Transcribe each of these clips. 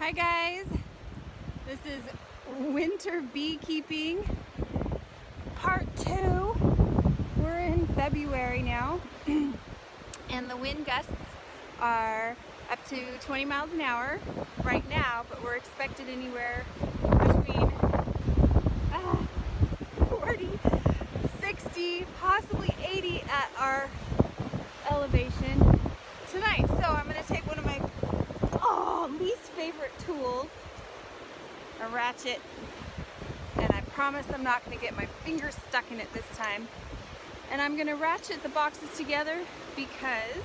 Hi guys, this is winter beekeeping part two. We're in February now and the wind gusts are up to 20 miles an hour right now, but we're expected anywhere between uh, 40, 60, possibly 80 at our elevation tonight. So I'm going to take one of my oh, least favorite tools, a ratchet, and I promise I'm not going to get my fingers stuck in it this time. And I'm going to ratchet the boxes together because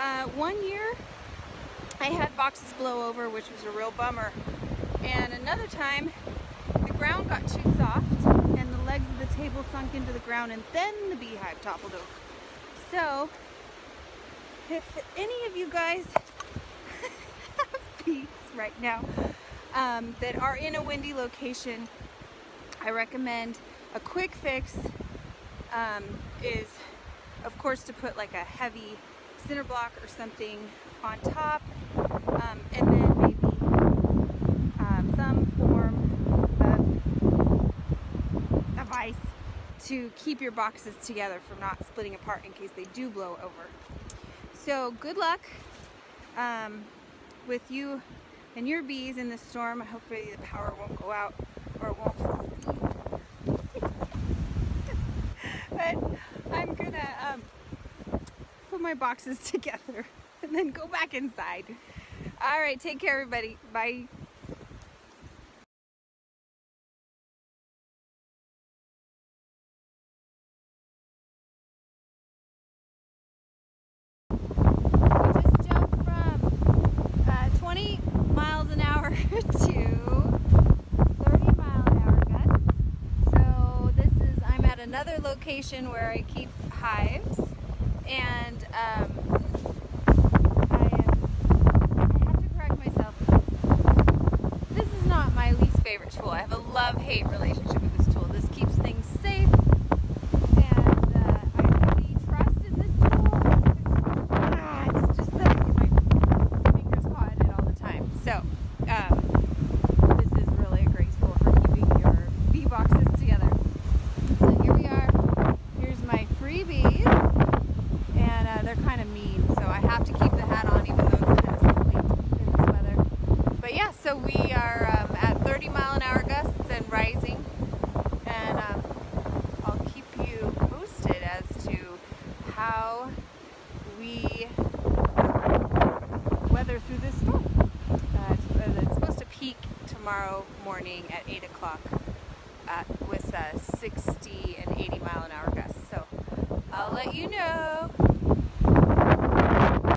uh, one year I had boxes blow over, which was a real bummer. And another time, the ground got too soft and the legs of the table sunk into the ground and then the beehive toppled over. So, if any of you guys right now um, that are in a windy location, I recommend a quick fix um, is, of course, to put like a heavy cinder block or something on top, um, and then maybe um, some form of, of ice to keep your boxes together from not splitting apart in case they do blow over. So good luck um, with you and your bees in the storm. Hopefully the power won't go out or it won't. fall. but I'm gonna um, put my boxes together and then go back inside. All right, take care everybody. Bye. We just jumped from uh, 20 miles an hour to 30 mile an hour gusts. So this is, I'm at another location where I keep hives and um, I, I have to correct myself. This is not my least favorite tool. I have a love-hate relationship with this tool. This keeps things safe and uh, I really trust in this tool. Ah, it's just that I get my fingers caught in it all the time. So, um, this is really a great tool for keeping your bee boxes together. So here we are. Here's my freebies. And uh, they're kind of mean, so I have to keep the hat on even though it's kind of silly in this weather. But yeah, so we are um, at 30 mile an hour gusts and rising. And um, I'll keep you posted as to how we weather through this storm. Uh, it's, supposed to peak tomorrow morning at 8 o'clock uh, with uh, 60 and 80